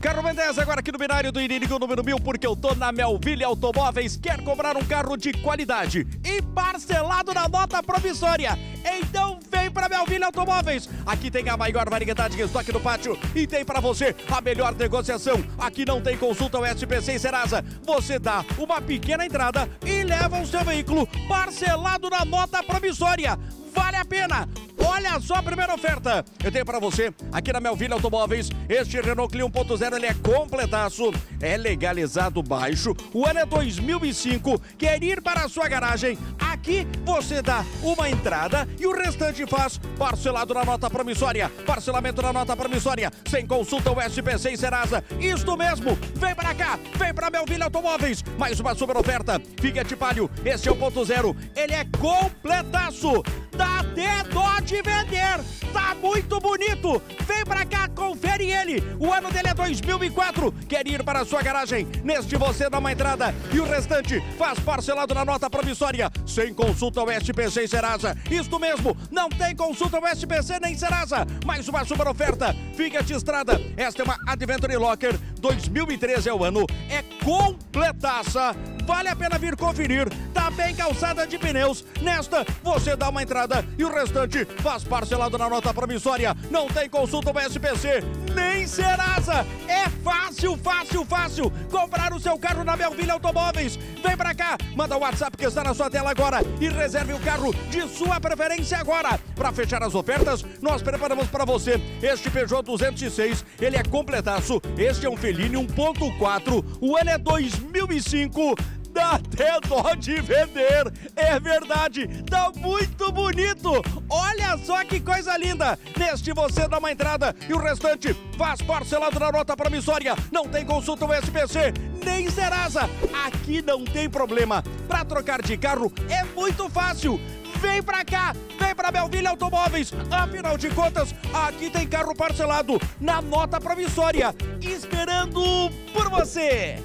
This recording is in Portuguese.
910 agora aqui no binário do Inimigo número 1000, porque eu tô na Melville Automóveis. Quer comprar um carro de qualidade e parcelado na nota promissória? Então vem pra Melville Automóveis. Aqui tem a maior variedade de estoque no pátio e tem para você a melhor negociação. Aqui não tem consulta ao SPC e Serasa. Você dá uma pequena entrada e leva o seu veículo parcelado na nota promissória. Vale a pena! Olha só a primeira oferta. Eu tenho para você aqui na Melville Automóveis. Este Renault Clio 1.0 ele é completaço, é legalizado baixo. O ano é 2005. Quer ir para a sua garagem? Aqui você dá uma entrada e o restante faz parcelado na nota promissória. Parcelamento na nota promissória, sem consulta o SPC e Serasa. Isto mesmo. Vem para cá, vem para Melville Automóveis. Mais uma super oferta. Fiat Palio, este é o 1.0. Ele é completaço. Até dó de vender. Tá muito bonito. Vem pra cá, confere ele. O ano dele é 2004. Quer ir para a sua garagem? Neste você dá uma entrada e o restante faz parcelado na nota promissória. Sem consulta ao SPC e Serasa. Isto mesmo, não tem consulta ao SPC nem Serasa. Mais uma super oferta. Fiat Estrada. Esta é uma Adventure Locker. 2013 é o ano. É completaça. Vale a pena vir conferir. Tá bem calçada de pneus. Nesta, você dá uma entrada e o restante faz parcelado na nota promissória. Não tem consulta para SPC, nem Serasa. É fácil, fácil, fácil comprar o seu carro na Belville Automóveis. Vem pra cá, manda o WhatsApp que está na sua tela agora e reserve o carro de sua preferência agora. Para fechar as ofertas, nós preparamos para você este Peugeot 206. Ele é completaço. Este é um Fellini 1.4. O ano é 2005 dá até dó de vender. É verdade, tá muito bonito. Olha só que coisa linda. Neste você dá uma entrada e o restante faz parcelado na nota promissória. Não tem consulta o SPC, nem Serasa. Aqui não tem problema. Para trocar de carro é muito fácil. Vem pra cá, vem pra Belville Automóveis. Afinal de contas, aqui tem carro parcelado na nota promissória, esperando por você.